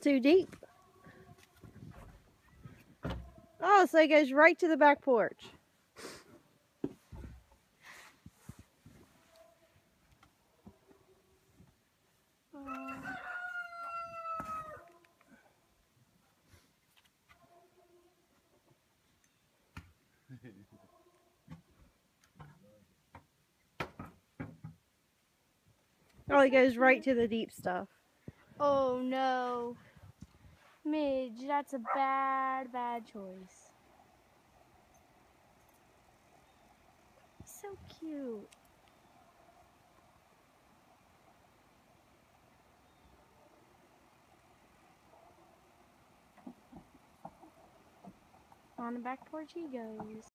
Too deep. Oh, so it goes right to the back porch. Oh, it goes right to the deep stuff. Oh no. Midge, that's a bad, bad choice. So cute. On the back porch he goes.